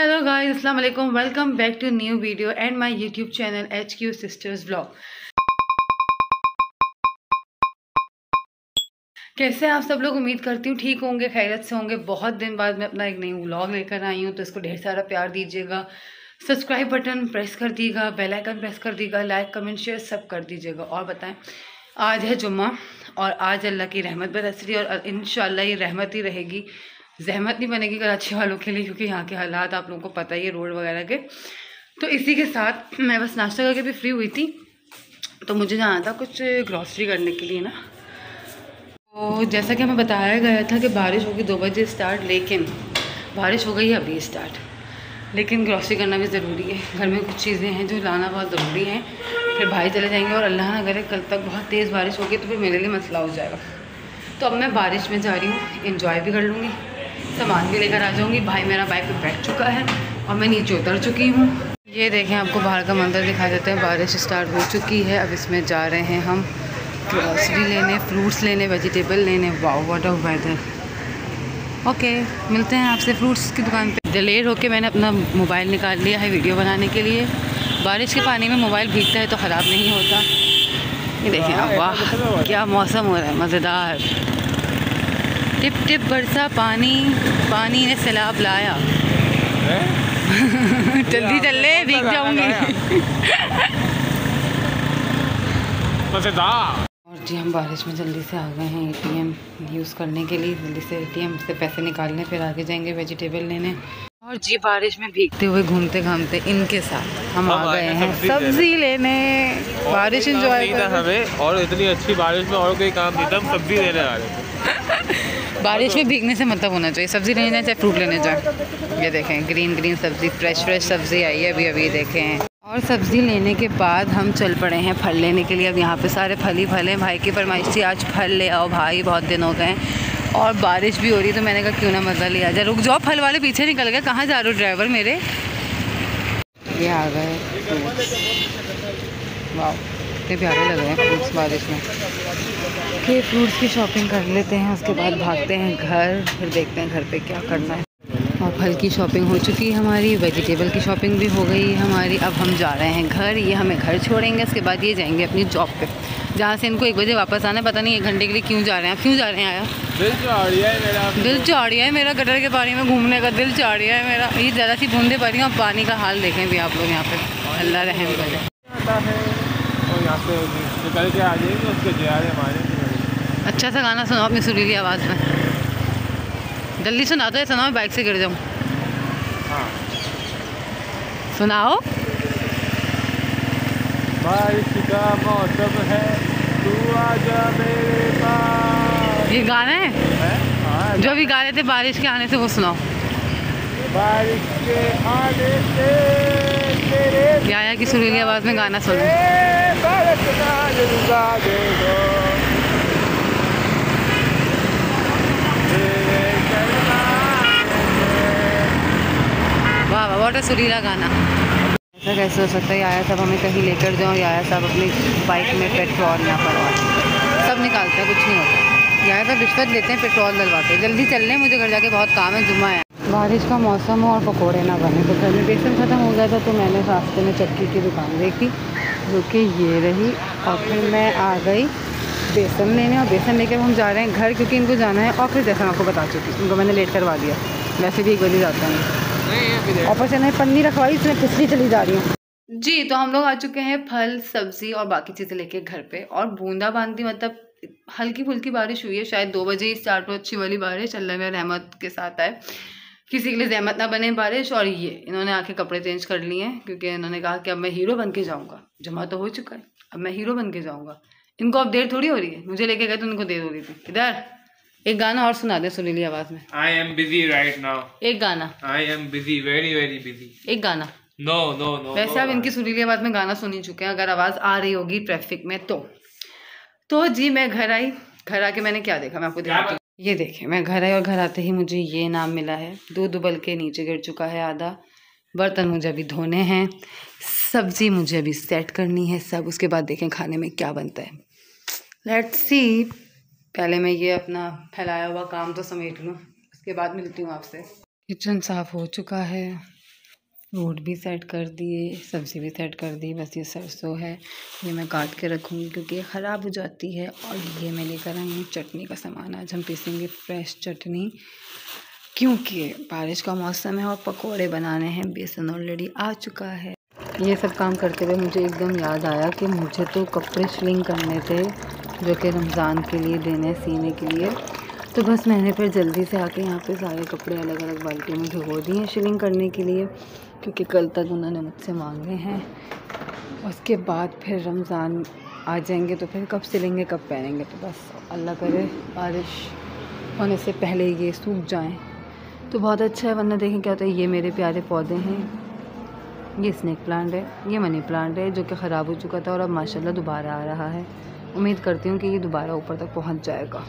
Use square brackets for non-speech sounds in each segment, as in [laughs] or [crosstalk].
Hello guys अस्सलाम वालेकुम welcome back to new video and my YouTube channel H Q sisters blog कैसे आप सब लोग? उम्मीद करती हूँ ठीक होंगे खैरत से होंगे। बहुत दिन बाद मैं अपना एक नई व्लॉग लेकर आई हूँ तो इसको ढेर सारा प्यार दीजिएगा। सब्सक्राइब बटन प्रेस कर दीजिएगा बेल आइकन प्रेस कर दीजिएगा लाइक कमेंट शेयर सब कर दीजिएगा। और बताएँ, आज है जुम्मा और आज अल्लाह की रहमत बरस रही और इन रहमत ही रहेगी। जहमत नहीं बनेगी कराची वालों के लिए, क्योंकि यहाँ के हालात आप लोगों को पता ही है, रोड वगैरह के। तो इसी के साथ मैं बस नाश्ता करके भी फ्री हुई थी। तो मुझे जाना था कुछ ग्रॉसरी करने के लिए ना। तो जैसा कि हमें बताया गया था कि बारिश होगी दो बजे स्टार्ट लेकिन बारिश हो गई अभी स्टार्ट लेकिन ग्रॉसरी करना भी ज़रूरी है। घर में कुछ चीज़ें हैं जो लाना बहुत ज़रूरी है। फिर भाई चले जाएँगे और अल्लाह ना करे, कल तक बहुत तेज़ बारिश होगी तो फिर मेरे लिए मसला हो जाएगा। तो अब मैं बारिश में जा रही हूँ इन्जॉय भी कर लूँगी। सामान भी लेकर आ जाऊँगी। भाई मेरा बाइक पे बैठ चुका है और मैं नीचे उतर चुकी हूँ। ये देखें आपको बाहर का मंदिर दिखा देते हैं। बारिश स्टार्ट हो चुकी है। अब इसमें जा रहे हैं हम। ग्रॉसरी लेने फ्रूट्स लेने वेजिटेबल लेने। Wow what of weather okay मिलते हैं आपसे फ्रूट्स की दुकान पे। दिलेर होके मैंने अपना मोबाइल निकाल लिया है वीडियो बनाने के लिए। बारिश के पानी में मोबाइल भीगता है तो ख़राब नहीं होता। ये देखें आप वाह क्या मौसम हो रहा है मज़ेदार। टिप टिप बरसा पानी पानी ने सैलाब लाया। [laughs] जल्दी चल ले भीग जाऊँगी। और जी हम बारिश में जल्दी से आ गए हैं एटीएम यूज़ करने के लिए। जल्दी से एटीएम से पैसे निकालने फिर आगे जाएँगे वेजिटेबल लेने। और जी बारिश में भीगते हुए घूमते घामते इनके साथ हम आ गए हैं सब्ज़ी लेने। बारिश इंजॉय हमें और इतनी अच्छी बारिश में और कोई काम नहीं था हम सब्ज़ी लेने आ रहे थे। [laughs] बारिश में भीगने से मतलब होना चाहिए। सब्ज़ी लेने जाए, चाहे फ्रूट लेने जाए। ये देखें ग्रीन ग्रीन सब्ज़ी फ्रेश फ्रेश सब्ज़ी आई है अभी अभी देखें। और सब्ज़ी लेने के बाद हम चल पड़े हैं फल लेने के लिए। अब यहाँ पे सारे फल ही फल हैं। भाई की फरमाइश थी, आज फल ले आओ भाई, बहुत दिन हो गए। और बारिश भी हो रही तो मैंने कहा, क्यों ना मज़ा लिया जाए। रुक जाओ, फल वाले पीछे निकल गए। कहाँ जा रहे हो ड्राइवर मेरे? ये आ गए। वाह कितने प्यारे लग रहे हैं फ्रूट्स बारिश में। के फ्रूट्स की शॉपिंग कर लेते हैं उसके बाद भागते हैं घर फिर देखते हैं घर पे क्या करना है। और फल की शॉपिंग हो चुकी है हमारी वेजिटेबल की शॉपिंग भी हो गई है हमारी। अब हम जा रहे हैं घर ये हमें घर छोड़ेंगे उसके बाद ये जाएँगे अपनी जॉब पे। जहाँ से इनको एक बजे वापस आना है पता नहीं एक घंटे के लिए क्यों जा रहे हैं। क्यों जा रहे हैं आया? दिल चाड़िया है मेरा। दिल चाड़िया है मेरा गटर के पानी में घूमने का दिल चाड़िया है मेरा। ये ज़्यादा सी बूंदे पड़ी और पानी का हाल देखें भी आप लोग यहाँ पे। अल्लाह रहम करे। यहाँ से निकल के आ जाएँगे उसके जे आर हमारे अच्छा सा गाना सुनाओ अपनी सुरीली आवाज़ में। जल्दी सुना दो सुनाओ बाइक से गिर जाऊँ। हाँ। सुनाओ। बारिश का मौसम है तू आजा मेरे पास। ये गाना है, है? हाँ, जो भी गा रहे थे बारिश के आने से वो सुनाओ। बारिश के आने से या की आवाज़ में गाना सुन वाह वाह सुरीला गाना। ऐसा कैसे हो सकता है? आया साहब हमें कहीं लेकर जाओ आया साहब अपनी बाइक में पेट्रोल यहाँ पर सब निकालते हैं, कुछ नहीं होता। या साहब रिश्वत लेते हैं पेट्रोल डलवाते जल्दी चल रहे हैं, मुझे घर जाके बहुत काम है, जुम्मा है। बारिश का मौसम हो और पकोड़े ना बने। तो घर में बेसन ख़त्म हो गया था तो मैंने रास्ते में चक्की की दुकान देखी जो कि ये रही। और फिर मैं आ गई बेसन लेने और बेसन लेकर हम जा रहे हैं घर क्योंकि इनको जाना है। और फिर जैसा आपको बता चुकी इनको मैंने लेट करवा दिया। वैसे भी एक बजे जाता हूँ। और फिर मैंने पन्नी रखवाई इसमें पिछली चली जा रही हूँ। जी तो हम लोग आ चुके हैं फल सब्ज़ी और बाकी चीज़ें लेके घर पे। और बूंदा बांदी मतलब हल्की फुल्की बारिश हुई है शायद दो बजे ही स्टार्ट हो अच्छी वाली बारिश अल्लाह में रहमत के साथ आए। किसी के लिए जहमत ना बने बारिश और ये इन्होंने आके कपड़े चेंज कर लिए हैं क्योंकि इन्होंने कहा कि अब मैं हीरो बन के जाऊँगा। जमा तो हो चुका है अब मैं हीरो बन के जाऊँगा। इनको अब देर थोड़ी हो रही है मुझे लेके गए तो उनको देर हो रही थी इधर एक गाना और सुना दे सुरीली आवाज़ में। I am busy right now एक गाना। I am busy very very busy एक गाना। नो नो नो वैसे आप इनकी सुरीली आवाज़ में गाना सुन ही चुके हैं अगर आवाज़ आ रही होगी ट्रैफ़िक में तो। तो जी मैं घर आई घर आके मैंने क्या देखा? मैं आपको देखा ये देखें, मैं घर आई और घर आते ही मुझे ये नाम मिला है। दूध उबल के नीचे गिर चुका है आधा। बर्तन मुझे अभी धोने हैं। सब्ज़ी मुझे अभी सेट करनी है। सब उसके बाद देखें खाने में क्या बनता है। लेट्स सी पहले मैं ये अपना फैलाया हुआ काम तो समेट लूँ। उसके बाद मिलती हूँ आपसे। किचन साफ़ हो चुका है। रोट भी सेट कर दिए, सब्ज़ी भी सेट कर दी, बस ये सरसों है, ये मैं काट के रखूँगी क्योंकि ख़राब हो जाती है और ये मैं लेकर आई हूँ चटनी का सामान। आज हम पीसेंगे फ्रेश चटनी क्योंकि बारिश का मौसम है और पकोड़े बनाने हैं, बेसन ऑलरेडी आ चुका है। ये सब काम करते हुए मुझे एकदम याद आया कि मुझे तो कपड़े श्लिंग करने थे, जो कि रमज़ान के लिए, देने, सीने के लिए। तो बस मैंने फिर जल्दी से आके यहाँ पे सारे कपड़े अलग अलग बाल्टी में भिगो दिए हैं शिलिंग करने के लिए। क्योंकि कल तक उन्होंने मुझसे मांगे हैं। उसके बाद फिर रमज़ान आ जाएँगे तो फिर कब सिलेंगे, कब पहनेंगे तो बस अल्लाह करे बारिश होने से पहले ये सूख जाएँ। तो बहुत अच्छा है, वरना देखें क्या होता है, ये मेरे प्यारे पौधे हैं। ये स्नैक प्लांट है, ये मनी प्लांट है, जो कि ख़राब हो चुका था और अब माशाल्लाह दोबारा आ रहा है। उम्मीद करती हूँ कि ये दोबारा ऊपर तक पहुँच जाएगा।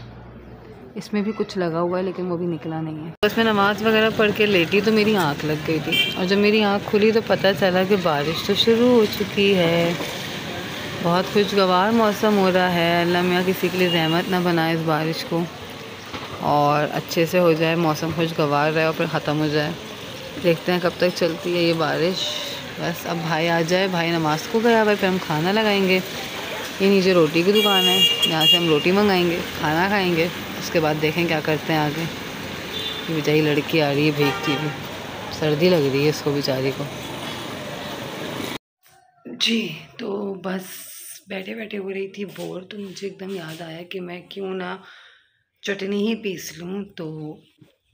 इसमें भी कुछ लगा हुआ है, लेकिन वो भी निकला नहीं है। बस मैं नमाज़ वगैरह पढ़ के लेटी तो मेरी आँख लग गई थी। और जब मेरी आँख खुली तो पता चला कि बारिश तो शुरू हो चुकी है। बहुत खुशगवार मौसम हो रहा है। अल्लाह मियाँ किसी के लिए जहमत ना बनाए इस बारिश को। और अच्छे से हो जाए, मौसम खुशगवार रहे और फिर ख़त्म हो जाए। देखते हैं कब तक चलती है ये बारिश। बस अब भाई आ जाए। भाई नमाज़ को गया, भाई फिर हम खाना लगाएँगे। ये नीचे रोटी की दुकान है, यहाँ से हम रोटी मंगाएँगे, खाना खाएँगे, उसके बाद देखें क्या करते हैं आगे। ये बेचारी लड़की आ रही है भीगती हुई सर्दी लग रही है इसको बेचारी को। जी तो बस बैठे बैठे हो रही थी बोर तो मुझे एकदम याद आया कि मैं क्यों ना चटनी ही पीस लूँ। तो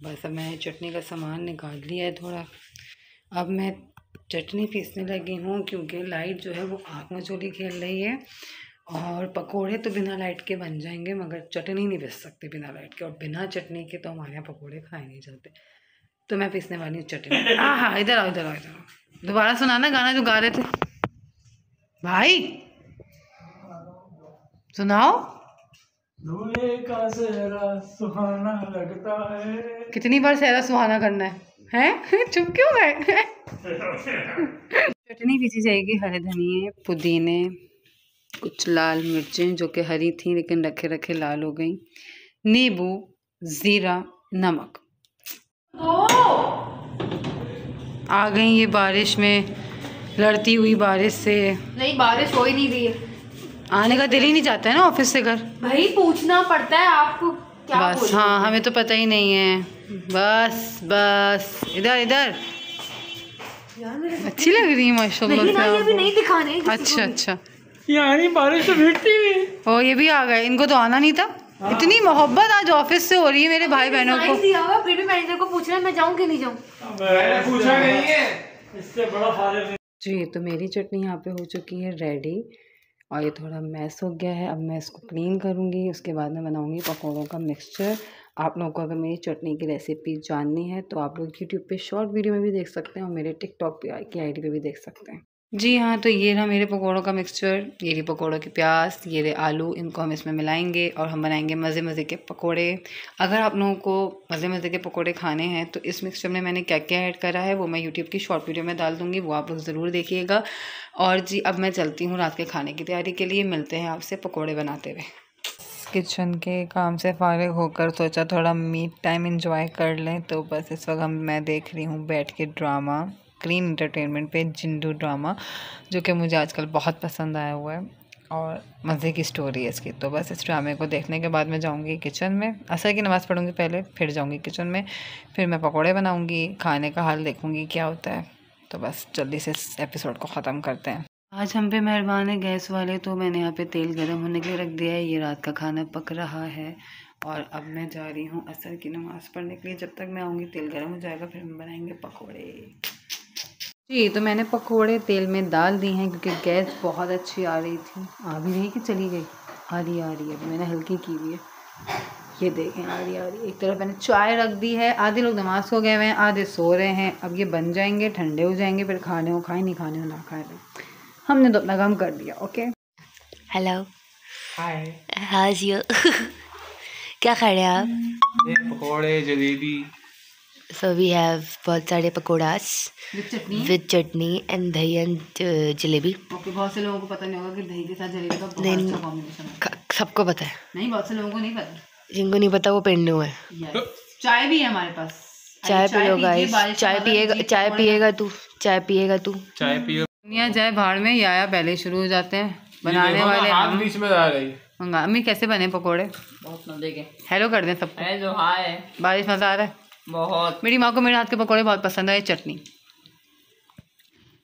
बस अब मैं चटनी का सामान निकाल लिया है थोड़ा। अब मैं चटनी पीसने लगी हूँ क्योंकि लाइट जो है वो आँख में चोली खेल रही है। और पकोड़े तो बिना लाइट के बन जाएँगे मगर चटनी नहीं बेच सकते बिना लाइट के। और बिना चटनी के तो हमारे यहाँ पकोड़े खाए नहीं जाते। तो मैं पीसने वाली हूँ चटनी। हाँ हाँ इधर आओ इधर आओ इधर आओ। दोबारा सुनाना गाना जो गा रहे थे? भाई! सुनाओ। का सुहाना लगता है। कितनी बार सहरा सुहाना करना है? हैं? [laughs] चुप क्यों है? [laughs] चटनी पीसी जाएगी हरे धनिए पुदीने कुछ लाल मिर्चें जो कि हरी थी लेकिन रखे रखे लाल हो गई। नींबू ज़ीरा नमक। आ गई ये बारिश में लड़ती हुई बारिश से। नहीं बारिश हो ही नहीं रही है। आने का दिल ही नहीं जाता है ना ऑफ़िस से घर। भाई पूछना पड़ता है आपको क्या बस हाँ हमें तो पता ही नहीं है। बस बस इधर इधर। अच्छी लग रही है माशाल्लाह नहीं, नहीं, नहीं दिखाने अच्छा अच्छा। यानी बारिश तो भिड़ती हुई। ओ ये भी आ गए। इनको तो आना नहीं था। हाँ। इतनी मोहब्बत आज ऑफ़िस से हो रही है मेरे भाई बहनों को। दिया होगा फिर भी मैनेजर को पूछ रहा है मैं जाऊँ कि नहीं जाऊँ? पूछा नहीं है। इससे बड़ा जी तो मेरी चटनी यहाँ पे हो चुकी है रेडी और ये थोड़ा मैस हो गया है। अब मैं इसको क्लीन करूँगी। उसके बाद में बनाऊँगी पकौड़ों का मिक्सचर आप लोगों को अगर मेरी चटनी की रेसिपी जाननी है तो आप लोग यूट्यूब पे शॉर्ट वीडियो में भी देख सकते हैं और मेरे टिकटॉक पे की आईडी पे भी देख सकते हैं। जी हाँ तो ये रहा मेरे पकौड़ों का मिक्सचर ये रही पकौड़ों की प्याज, ये रहे आलू, इनको हम इसमें मिलाएँगे और हम बनाएँगे मज़े मज़े के पकोड़े। अगर आप लोगों को मज़े मज़े के पकोड़े खाने हैं तो इस मिक्सचर में मैंने क्या क्या ऐड करा है, वो मैं यूट्यूब की शॉर्ट वीडियो में डाल दूँगी, वो आप लोग ज़रूर देखिएगा। और जी, अब मैं चलती हूँ रात के खाने की तैयारी के लिए, मिलते हैं आपसे पकौड़े बनाते हुए। किचन के काम से फारिग होकर सोचा थोड़ा मीट टाइम इंजॉय कर लें तो बस इस वक्त हम, मैं देख रही हूँ बैठ के ड्रामा ग्रीन इंटरटेनमेंट पे जिंदू ड्रामा, जो कि मुझे आजकल बहुत पसंद आया हुआ है और मज़े की स्टोरी है इसकी। तो बस इस ड्रामे को देखने के बाद मैं जाऊँगी किचन में। असर की नमाज़ पढ़ूँगी पहले, फिर जाऊँगी किचन में, फिर मैं पकौड़े बनाऊँगी, खाने का हाल देखूँगी क्या होता है। तो बस जल्दी से इस एपिसोड को ख़त्म करते हैं। आज हम पे मेहरबान है गैस वाले तो मैंने यहाँ पे तेल गर्म होने के लिए रख दिया है। ये रात का खाना पक रहा है और अब मैं जा रही हूँ असर की नमाज़ पढ़ने के लिए। जब तक मैं आऊँगी, तेल गर्म हो जाएगा, फिर हम बनाएँगे पकौड़े। जी तो मैंने पकोड़े तेल में डाल दी हैं क्योंकि गैस बहुत अच्छी आ रही थी। आ भी नहीं कि चली गई? आ रही आ रही है मैंने हल्की की हुई है। ये देखें आ रही आ रही एक तरफ़ मैंने चाय रख दी है। आधे लोग नमाज़ हो गए हुए हैं आधे सो रहे हैं। अब ये बन जाएँगे ठंडे हो जाएँगे फिर खाने हो खाए नहीं खाने हो ना खाए। हमने तो अपना काम कर दिया ओके? हेलो हाय हाज यू क्या खा रहे हैं आप? पकौड़े जलेबी। So we have बहुत सारे pakoras with chutney? And dahi and jalebi. Okay बहुत से लोगों को पता नहीं होगा कि दही के साथ जलेबी का बहुत अच्छा कॉम्बिनेशन है। सबको पता है। नहीं बहुत से लोगों को नहीं पता। जिनको नहीं पता वो पेंडू है। चाय भी है हमारे पास। चाय पी लो गाइस चाय पिएगा चाय पिएगा तू। चाय पिएगा तू। चाय पियो। दुनिया जाए भाड़ में या पहले शुरू हो जाते हैं। बनाने वाले हाथ हम। बीच में आ रही मंगा अम्मी कैसे बने पकोड़े? बहुत मज़े के। हेलो कर दें सबको। है जो हाय। बारिश मज़ा आ रहा है? बहुत। मेरी माँ को मेरे हाथ के पकौड़े बहुत पसंद है चटनी।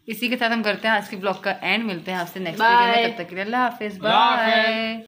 इसी के साथ हम करते हैं आज के ब्लॉग का एंड मिलते हैं आपसे नेक्स्ट वीडियो में तब तक के लिए अल्लाह हाफिज़। बाय